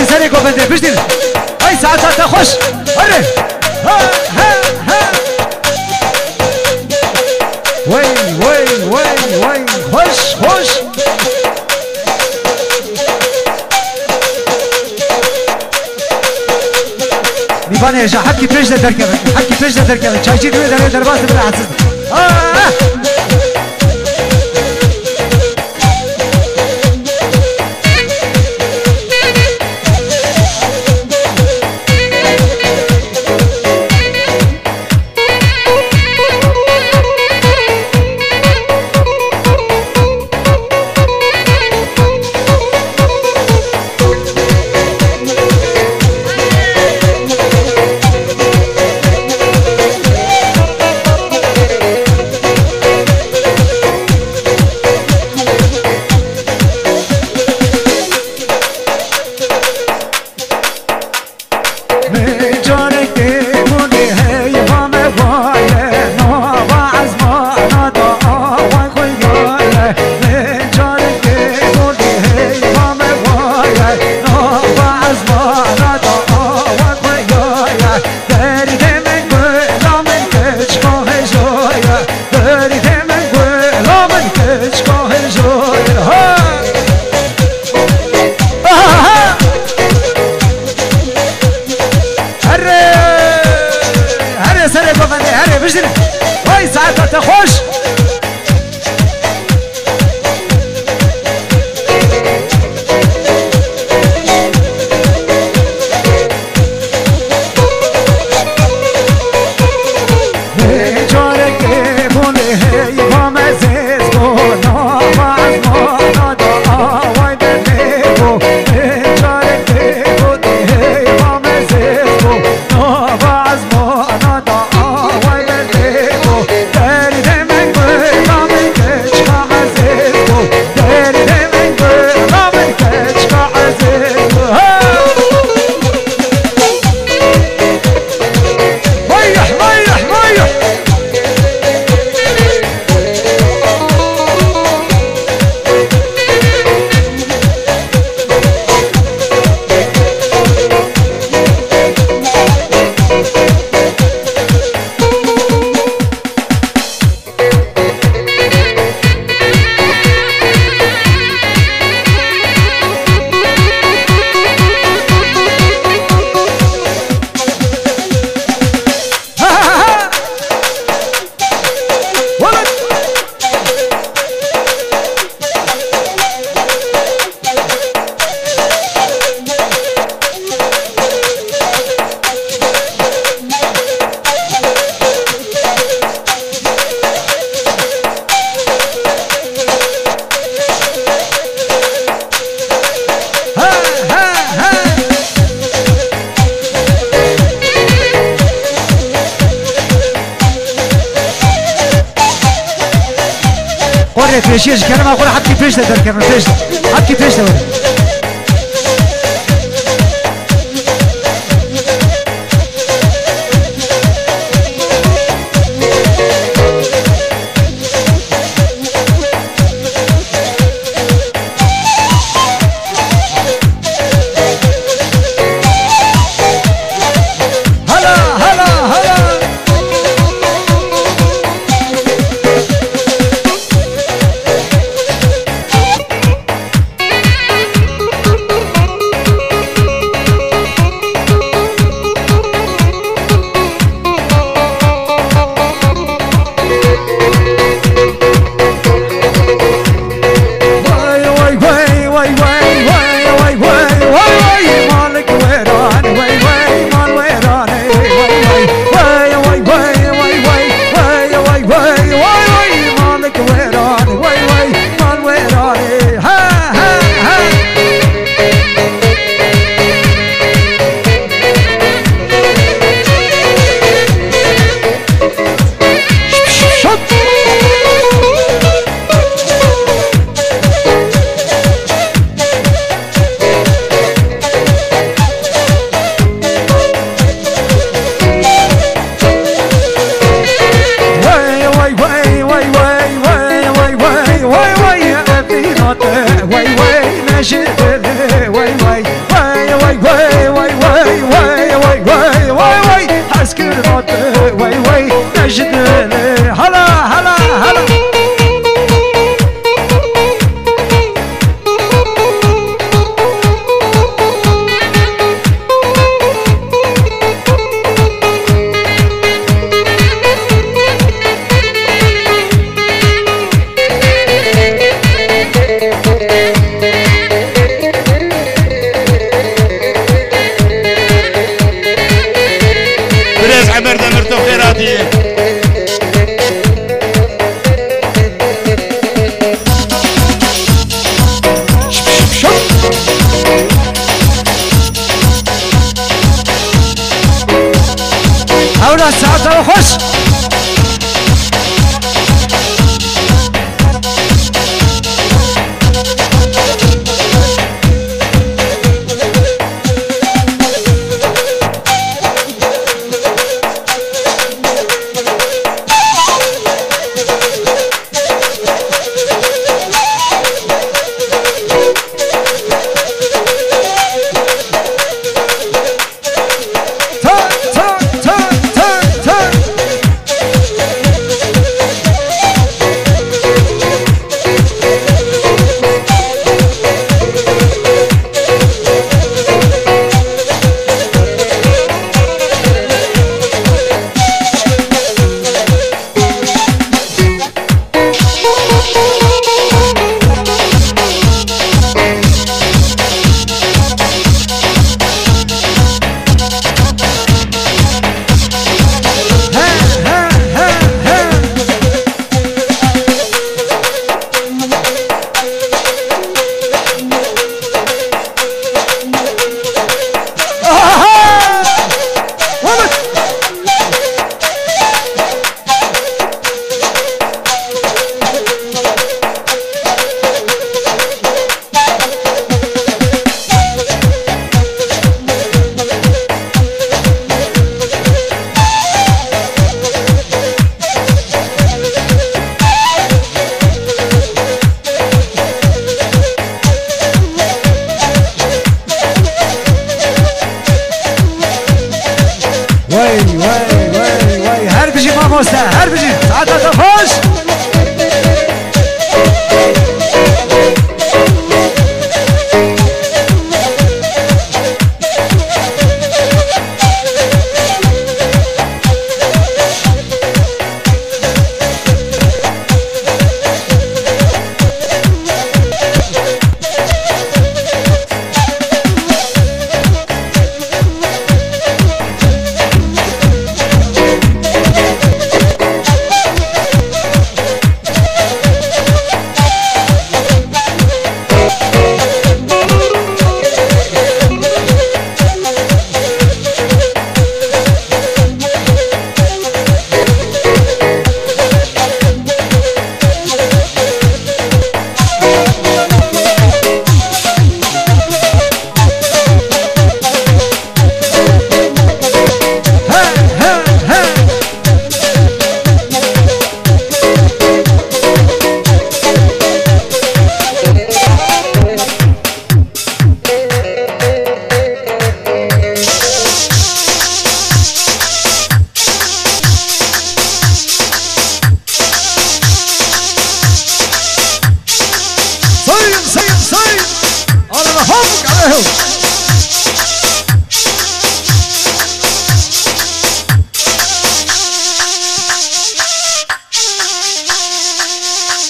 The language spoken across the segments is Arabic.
بشتل سري كوفندي بشتل هاي ساعة ساعة خوش۔ هري ها ها ها وين وين وين وين خوش خوش۔ نيبان يا حكي بيجنا تركبك حكي بيجنا تركبك شايفين وين دربات بلا حسد آه.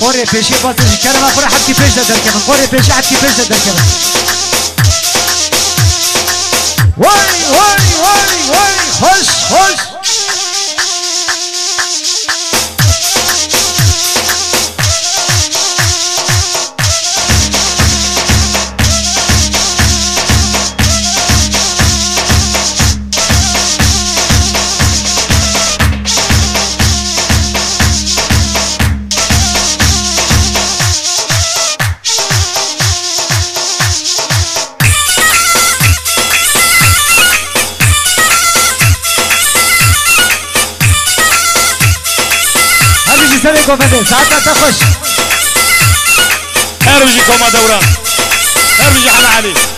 قرية پیشی بازش کلمه قرية حد پیش دادر کمان قرية پیشی حد کی پیش دادر کمان وای وای وای وای خوش خوش همینجی سر گفته ساعت تخش ارمجي كوما دوران ارمجي حنا علي.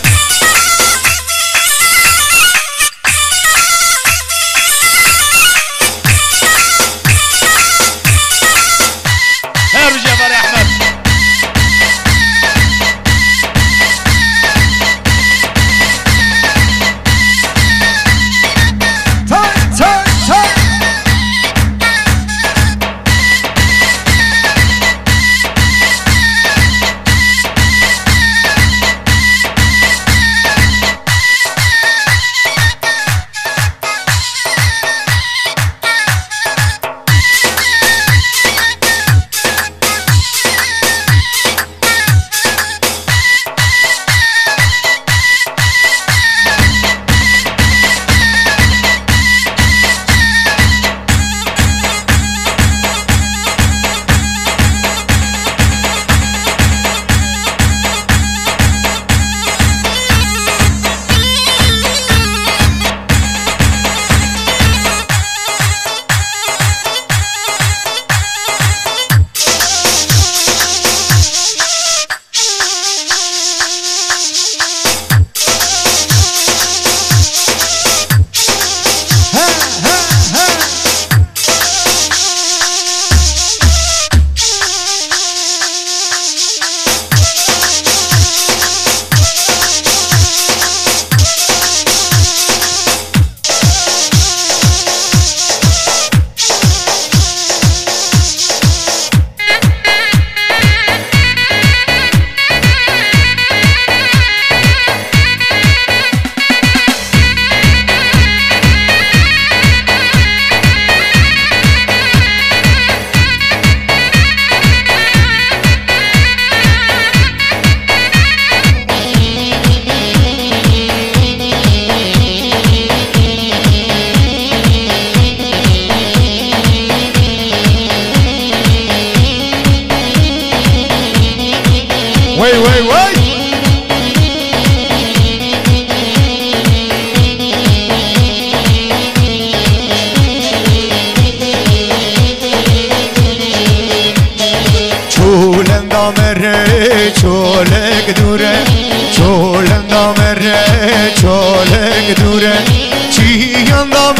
دامره چولک دوره چولن دامره چولک دوره چیان دامره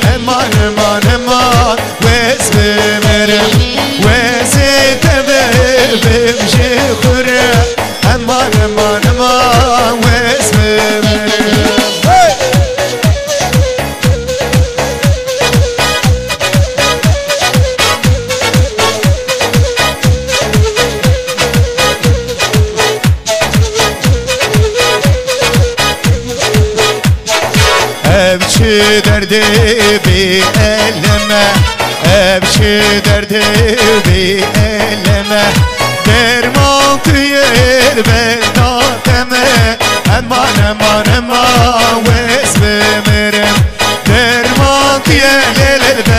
Evçi derdi bir elleme Evçi derdi bir elleme Derman tüyer ve tateme Eman eman eman vesvemirim. Derman tüyer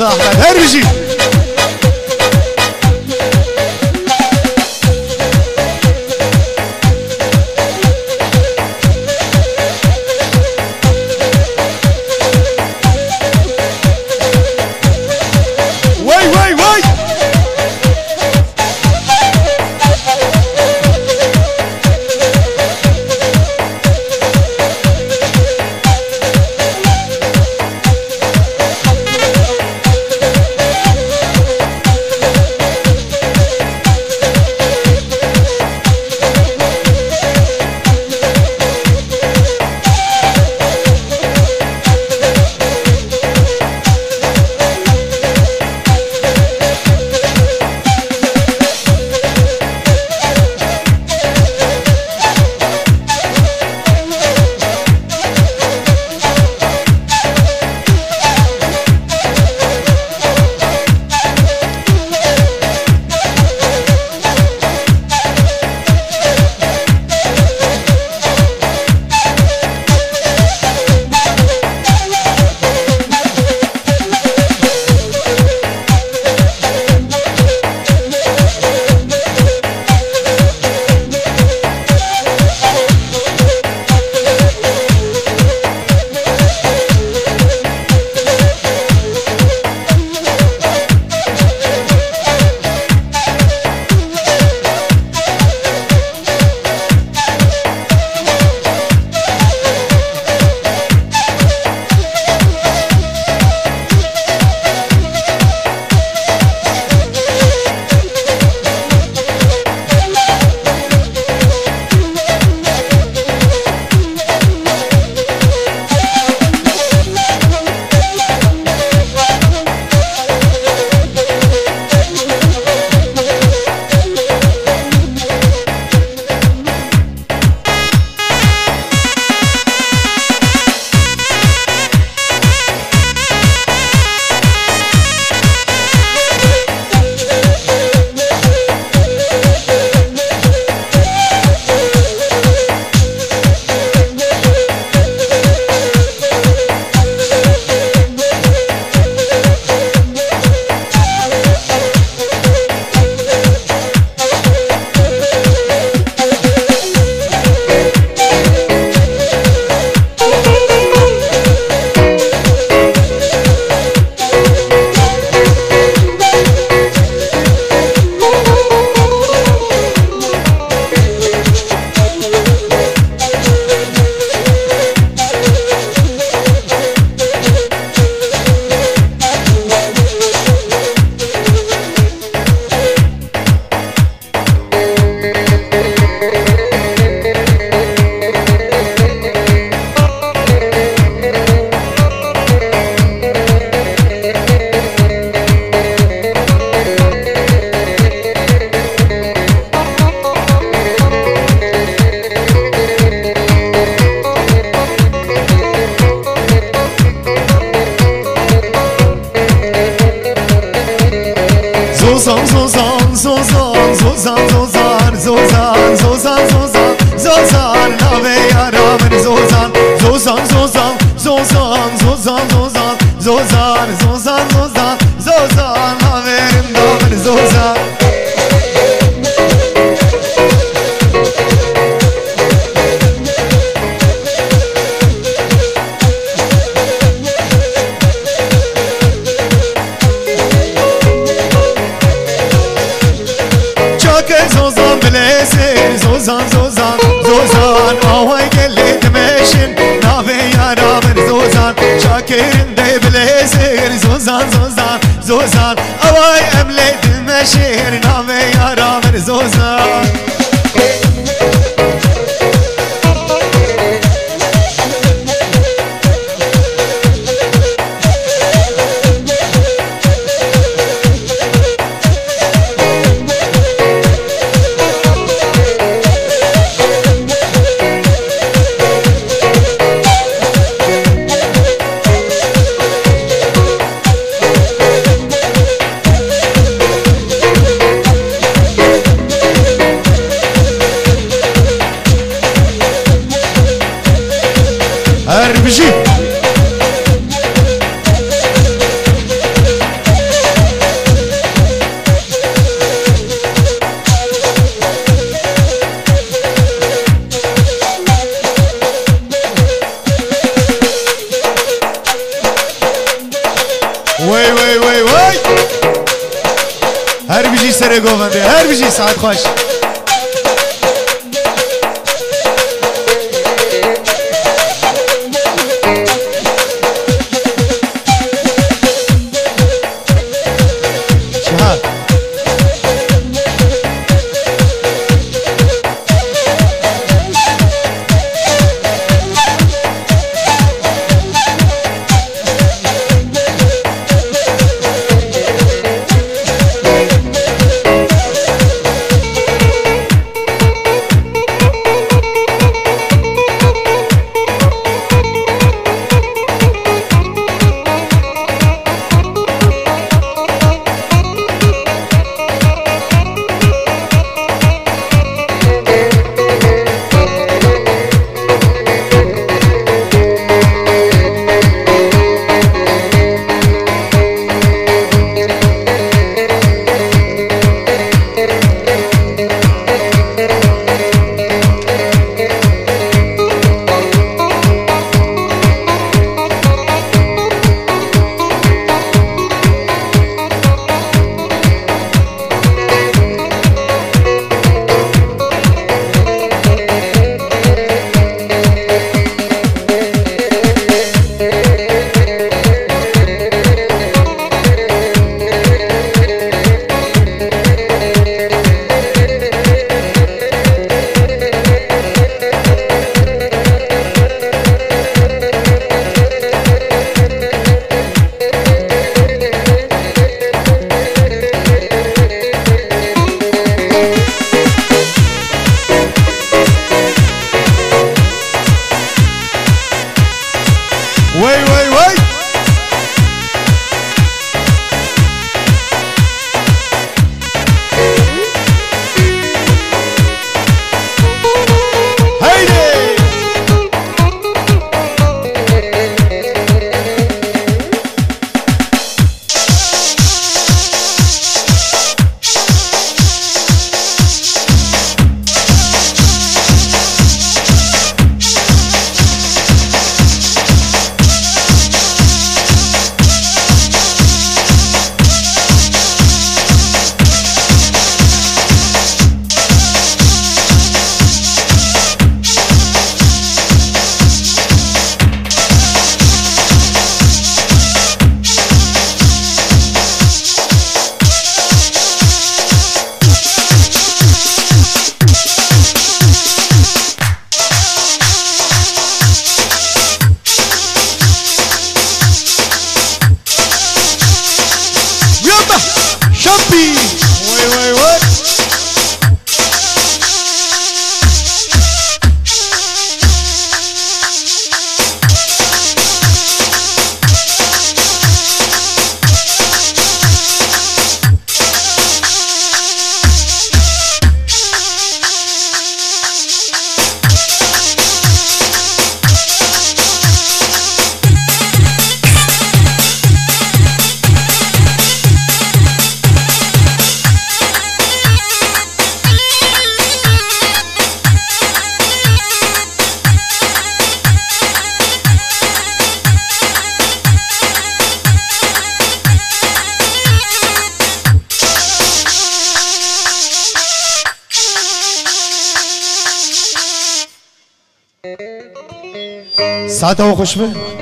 Sağ her bizi. zaman زوزان زوزان زوزان اوای املی دل مشیر نام یارا بر زوزان گفتنده هر بیشی ساعت خوش साथ आओ में।